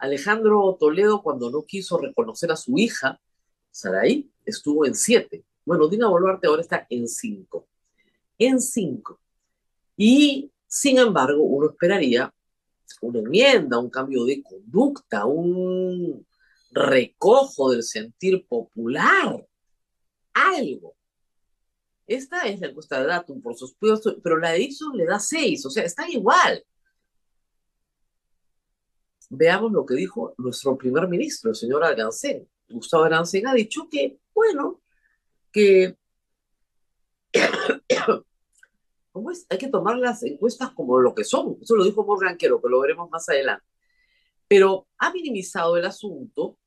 Alejandro Toledo, cuando no quiso reconocer a su hija, Saraí, estuvo en siete. Bueno, Dina Boluarte ahora está en cinco. En cinco. Y, sin embargo, uno esperaría una enmienda, un cambio de conducta, un recojo del sentir popular, algo. Esta es la encuesta de Datum, por supuesto, pero la de Ipsos le da seis, o sea, está igual. Veamos lo que dijo nuestro primer ministro, el señor Arancén. Gustavo Arancén ha dicho que, bueno, que ¿cómo hay que tomar las encuestas como lo que son. Eso lo dijo Morgan Quero, que lo veremos más adelante. Pero ha minimizado el asunto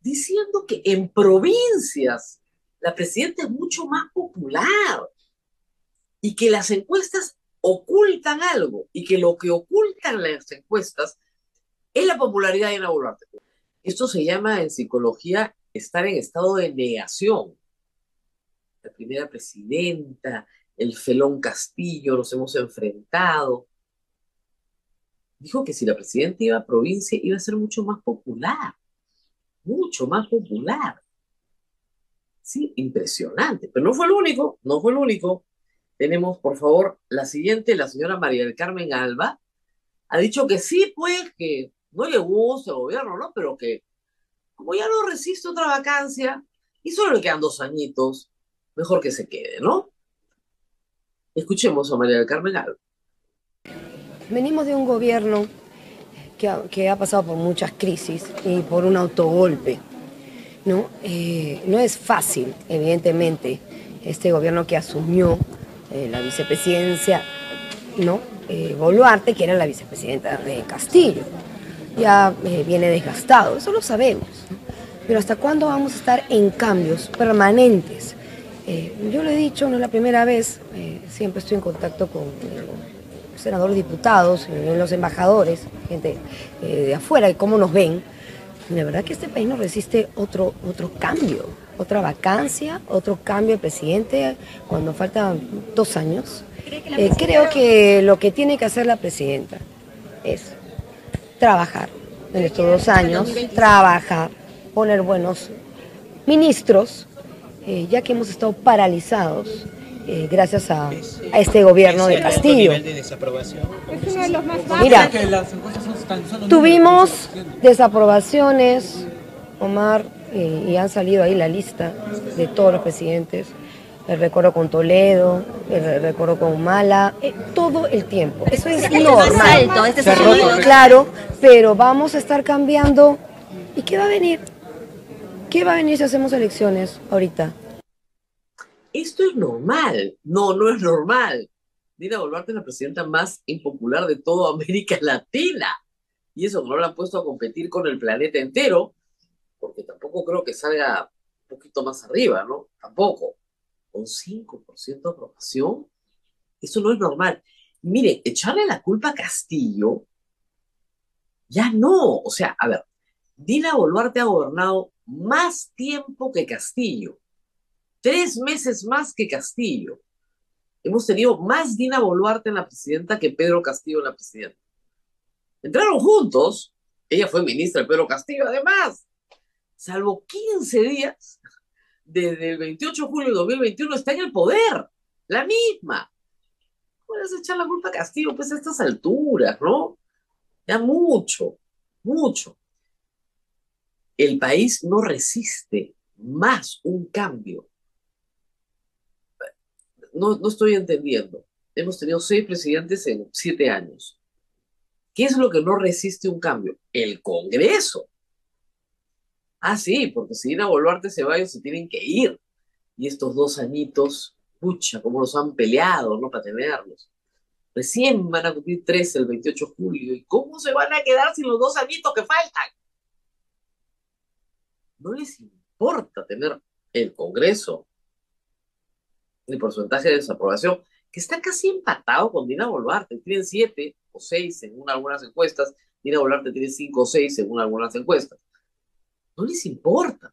diciendo que en provincias la presidenta es mucho más popular y que las encuestas ocultan algo y que lo que ocultan las encuestas es la popularidad de Ana Boluarte. Esto se llama en psicología estar en estado de negación. La primera presidenta, el felón Castillo, nos hemos enfrentado. Dijo que si la presidenta iba a provincia iba a ser mucho más popular, mucho más popular. Sí, impresionante, pero no fue el único, no fue el único. Tenemos, por favor, la siguiente, la señora María del Carmen Alba, ha dicho que sí, pues, que no le gusta el gobierno, ¿no? Pero que como ya no resiste otra vacancia y solo le quedan dos añitos, mejor que se quede, ¿no? Escuchemos a María del Carmen Venimos de un gobierno que ha, que ha, pasado por muchas crisis y por un autogolpe. ¿no? Eh, no es fácil, evidentemente, este gobierno que asumió eh, la vicepresidencia, ¿no? Eh, Boluarte, que era la vicepresidenta de Castillo ya eh, viene desgastado, eso lo sabemos. Pero ¿hasta cuándo vamos a estar en cambios permanentes? Eh, yo lo he dicho, no es la primera vez, eh, siempre estoy en contacto con senadores, diputados, los embajadores, gente de afuera, y cómo nos ven. La verdad que este país no resiste otro, otro cambio, otra vacancia, otro cambio de presidente cuando faltan dos años. creo que lo que tiene que hacer la presidenta es trabajar en estos dos años, trabajar, poner buenos ministros, eh, ya que hemos estado paralizados eh, gracias a, a, este gobierno de Castillo. Mira, tuvimos desaprobaciones, Omar, eh, y han salido ahí la lista de todos los presidentes el recuerdo con Toledo, el recuerdo con Mala, eh, todo el tiempo. Eso es normal. Este claro, pero vamos a estar cambiando. ¿Y qué va a venir? ¿Qué va a venir si hacemos elecciones ahorita? Esto es normal. No, no es normal. Dina Boluarte es la presidenta más impopular de toda América Latina. Y eso no la han puesto a competir con el planeta entero, porque tampoco creo que salga un poquito más arriba, ¿no? Tampoco con 5% de aprobación. Eso no es normal. mire, echarle la culpa a Castillo, ya no. O sea, a ver, Dina Boluarte ha gobernado más tiempo que Castillo. Tres meses más que Castillo. Hemos tenido más Dina Boluarte en la presidenta que Pedro Castillo en la presidenta. Entraron juntos. Ella fue ministra de Pedro Castillo, además. Salvo 15 días, desde el 28 de julio de 2021 está en el poder, la misma. Puedes echar la culpa a Castillo, pues a estas alturas, ¿no? Ya mucho, mucho. El país no resiste más un cambio. No, no estoy entendiendo. Hemos tenido seis presidentes en siete años. ¿Qué es lo que no resiste un cambio? El Congreso. Ah, sí, porque si Dina Boluarte se va, se tienen que ir. Y estos dos añitos, pucha, cómo los han peleado, ¿no? Para tenerlos. Recién van a cumplir tres el 28 de julio. ¿Y cómo se van a quedar sin los dos añitos que faltan? No les importa tener el Congreso, el porcentaje de desaprobación, que está casi empatado con Dina Boluarte. Tienen siete o seis según algunas encuestas. Dina Boluarte tiene cinco o seis según algunas encuestas no les importa.